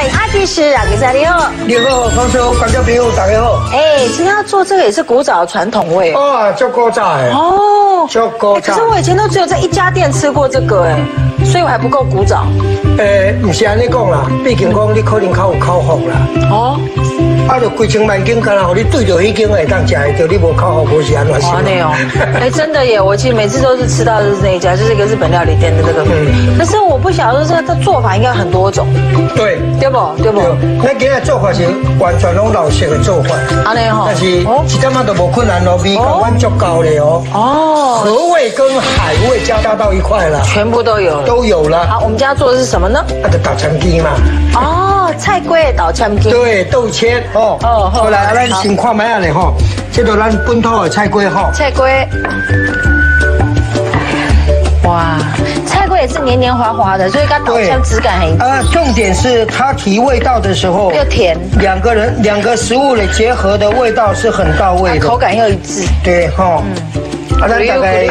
哎，阿基师啊，给在你好。你好，广州观众朋友大家好。哎，今天要做这个也是古早的传统味哦，做古早的。哦，叫锅仔。可是我以前都只有在一家店吃过这个，哎，所以我还不够古早。诶，不是安尼讲啦，毕竟讲你可能较有口福啦。哦。啊，就几千万斤，干啦，你对着迄斤会当食的，就你无口福，不是安怎是？那哦，哎，真的耶！我其实每次都是吃到的是那一家，就是一个日本料理店的那个。嗯。可是我不晓得这个做法应该很多种。对。对不？对不？那今日做法是完全拢老式的做法。安尼吼。但是一点嘛都无困难咯，味感完足够的哦。哦。河味跟海味加加到一块了。全部都有。都有了。好，我们家做的是什么呢？那个打枪鸡嘛。哦，菜龟倒枪鸡。对，豆签。哦哦，好来，咱先看卖下咧吼，这都咱本土的菜龟吼。菜龟，哇，菜龟也是黏黏滑滑的，所以它倒香质感很。呃，重点是它提味道的时候又甜，两个人两个食物的结合的味道是很到位的，口感又一致。对哈，啊，那大概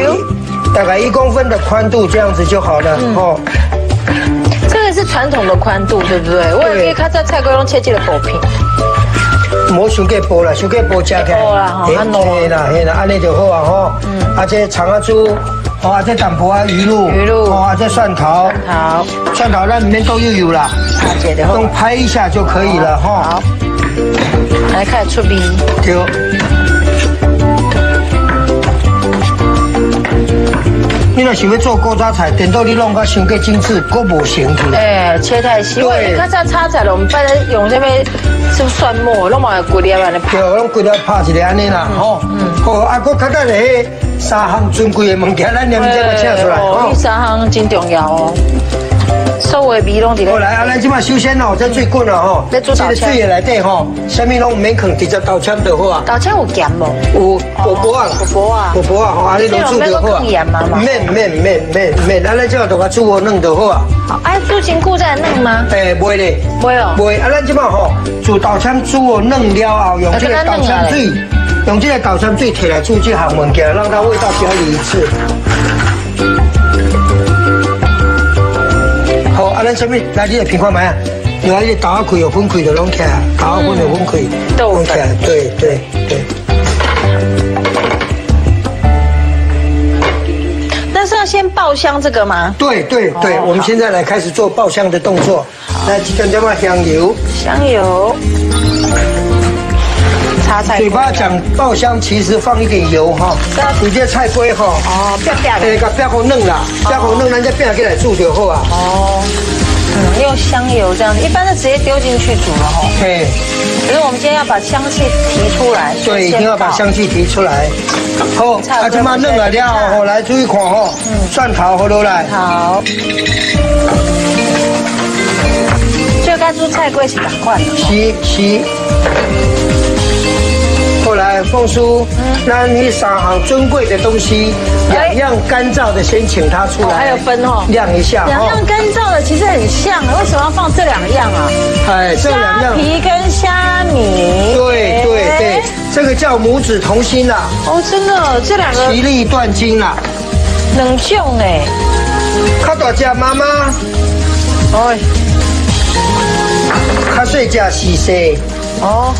大概一公分的宽度这样子就好了哦。这个是传统的宽度，对不对？我也可以看在菜龟中切切的薄片。莫想过薄啦，想过薄加开，嘿啦嘿啦，安尼就好啊吼。嗯，啊这长啊猪，哦啊这淡薄啊鱼露，鱼露，哦啊这蒜头，好，蒜头那里面都又有啦，用拍一下就可以了哈。好，来开始出味。你若想要做古早菜，等到你弄个伤过精致，阁无成去。哎，切太细。对，较早炒菜咯，我们本来用这边是蒜末，拢嘛骨料安尼拍。对，拢骨料拍一个安尼啦，吼。嗯。好，啊，佫较早咧，三项尊贵的物件，咱念这个请出来。哦，三项真重要哦。所有的味拢伫咧。好来，啊，咱即马首先哦，这水滚了吼，这个水也来底吼，啥物拢唔免放，直接倒枪就好啊。倒枪有咸无？有薄薄啊，薄薄啊，薄薄啊，吼，啊，你拢煮就好啊。免免免免免，啊，咱即马就甲煮好弄就好啊。好，哎，煮真久再弄吗？诶，袂咧，袂哦。袂，啊，咱即马吼，煮倒枪煮好弄了后，用这个倒枪水，用这个倒枪水摕来煮这项物件，让它味道表里一致。咱前面来你个平看麦啊，有啊，你豆啊开有分开就拢起来，豆啊粉有粉开，拢起来，对对对。但是要先爆香这个吗？对对对，我们现在来开始做爆香的动作。来，几根什么香油？香油。嘴巴讲爆香，其实放一点油哈。你这菜龟哈，哦，不要不要，哎，个不要好嫩啦，不要好嫩，人家不要给来煮就好啊。哦，嗯，用香油这样子，一般的直接丢进去煮了哈。对。可是我们今天要把香气提出来。对，一定要把香气提出来。好，啊，这么嫩了了，后来注意看哈，蒜头和落来。好。就该做菜贵是赶快。是是。凤叔，那你三行尊贵的东西，两样干燥的，先请他出来，还有分哦，晾一下。两样干燥的其实很像，为什么要放这两样啊？哎，这两样，虾皮跟虾米。对对对，这个叫母子同心啦。哦，真的，这两个其利断金啦。能种哎。靠大家妈妈。哎。卡睡觉洗洗。哦。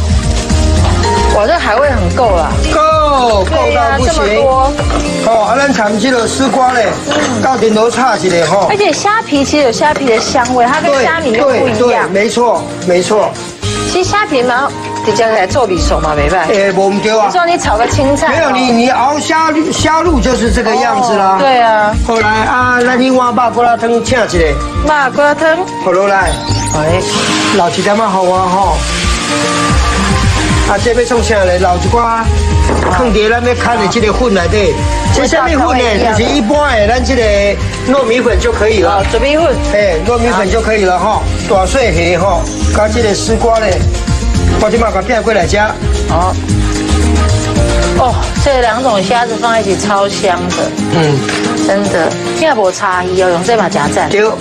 哇，这海味很够了，够够到不行。哦，啊，咱尝这个丝瓜嘞，到顶都差起来哈。而且虾皮其实有虾皮的香味，它跟虾米又不一样。没错，没错。其实虾皮蛮直接来做米手嘛，没办法。哎，我们丢啊。说你炒个青菜。没有你，你熬虾虾露就是这个样子啦。对啊。后来啊，那你挖把骨拉汤请起来。把骨拉汤。好落来。哎，老几点嘛好玩哈。啊，这边送下来老一瓜，放在咱要看的这个粉内底。这下面粉呢，就是一般的咱这个糯米粉就可以了。糯米粉，哎，糯米粉就可以了哈。大碎黑哈，加这个丝瓜呢，我就把它片过来加。好。哦，这两种虾子放在一起超香的。嗯，真的，要无差异哦，用这把夹蘸。丢。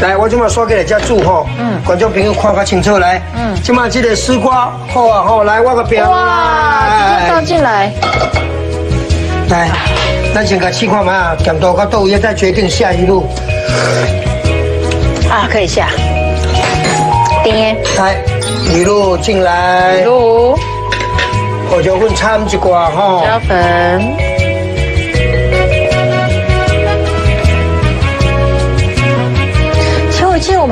来，我今嘛刷给大家煮吼，嗯，观众朋友看较清楚来，嗯，今嘛这个丝瓜好啊好，来我个表哇，直接倒进来，来，咱先个试看嘛，咸度到豆也再决定下一步，啊，可以下，点，来，鱼露进来，卤胡椒粉掺一挂哈。椒粉。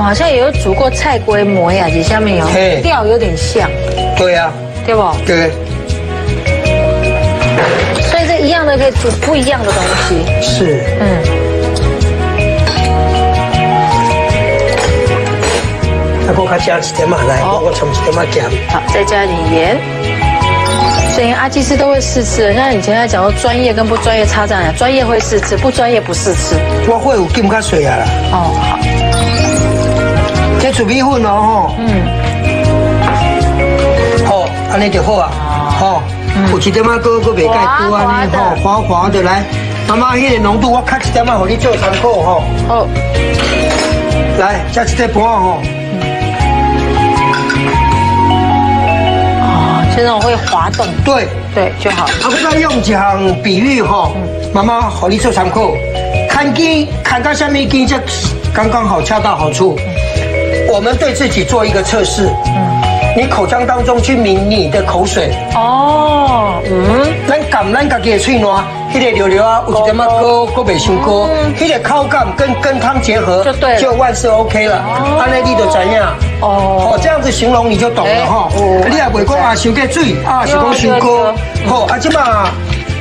好像也有煮过菜龟馍呀，这下面有嘿调有点像，对呀、对不？对，所以这一样的可以煮不一样的东西。是。嗯，那我较加一点嘛，来，好我掺一点嘛咸。好，再加一点盐。所以阿基师都会试吃，像以前在讲说专业跟不专业差在哪，专业会试吃，不专业不试吃。我会有浸较水啊啦，哦，好，这煮米粉哦吼，嗯，好，安尼就好啊，好，有一点仔搁搁袂盖多安尼吼，滑滑的来。妈妈，迄个浓度我卡一点仔，互你做参考吼。好，来，加一块半吼，哦，就那种会滑动，对。对就好。啊，我再用一项比喻吼，妈妈，互你做参考。看鸡看到下面鸡，这刚刚好恰到好处。我们对自己做一个测试，你口腔当中去抿你的口水，哦，嗯，咱感咱家己的喙烂，迄个流流啊，有一点啊高，高袂伤高，迄个口感跟跟汤结合，就对。就万事 OK 了。安尼你就知影。哦，哦，这样子形容你就懂了哈。你也袂讲啊，伤过水啊，是讲伤高。好，啊，即嘛，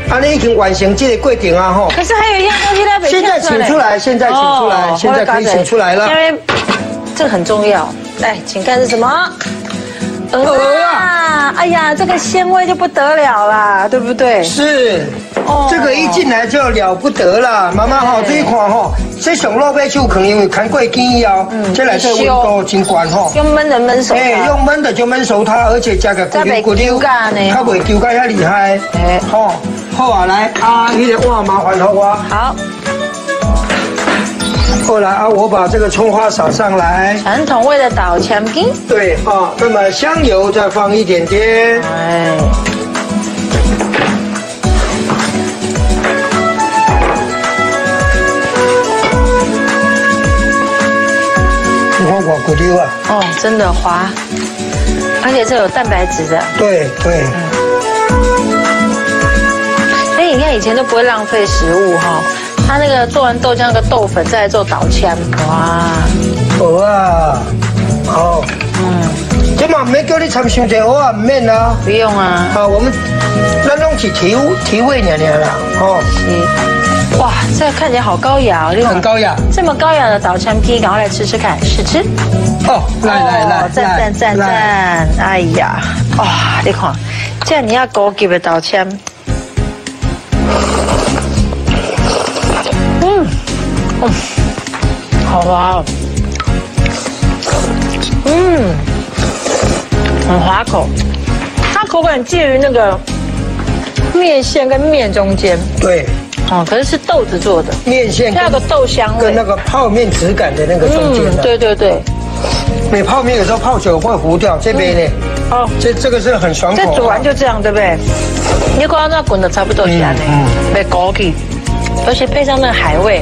安尼已经完成这个过程啊，吼。可是还有一样东西在北现在请出来，现在请出来，现在可以请出来了这个很重要。来，请看是什么？鹅啊！哎呀，这个鲜味就不得了啦，对不对？是哦，这个一进来就了不得了。妈妈吼，这一款吼，这上落尾手可能因为看过煎以后，这来这温度真悬吼。用焖的焖熟它。哎，用焖的就焖熟它，而且加个才袂揪干呢它袂丢干遐厉害。哎吼，好啊，来啊，你个哇，麻烦好我。好，后来啊，我把这个葱花撒上来。传统味的倒枪筋。对啊，那么香油再放一点点。哎，你看我骨溜啊。哦，真的滑，而且这有蛋白质的。对对，所以你看以前都不会浪费食物哈。他那个做完豆浆那个豆粉，再来做倒枪，哇，好啊，好。嗯，这嘛唔免叫你掺伤济蚵啊，唔免啦。不用啊。好，我们咱拢是提提味娘娘啦，哦，是哇，这个看起来好高雅哦，很高雅。这么高雅的倒枪批，赶快来吃吃看，试吃。哦，来来来哦，赞赞赞赞！哎呀，哇，你看，这样你要高级的倒枪，好滑哦，嗯，很滑口，它口感介于那个面线跟面中间，对，哦，可是是豆子做的，面线它有个豆香味。跟，那个泡面质感的那个中间。对对对，你泡面有时候泡久会糊掉，这边呢，哦。这这个是很爽口啊。这煮完就这样，对不对？你刚刚那滚的差不多起来呢嗯，被枸杞，而且配上那个海味，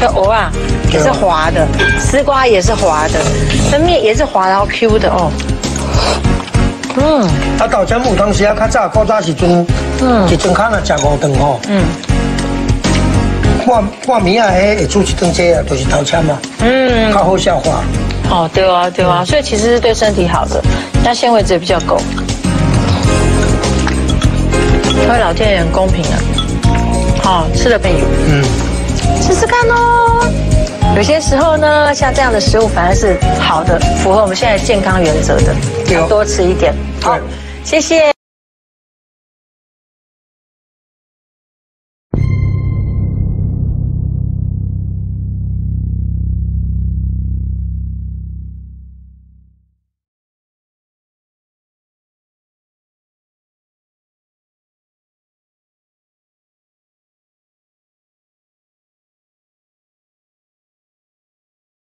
这藕啊也是滑的，丝瓜也是滑的，这面也是滑然后 Q 的哦。嗯啊，豆浆有当时啊，较早古早时阵，嗯一顿卡若食五顿吼，嗯半半暝啊，迄会煮一顿这啊，就是头签嘛，嗯，较好消化。哦对啊对啊，所以其实是对身体好的，那纤维质也比较够。各位老天爷很公平啊，好、吃了便有。嗯，试试看哦。有些时候呢，像这样的食物反而是好的，符合我们现在健康原则的，多吃一点。好，谢谢。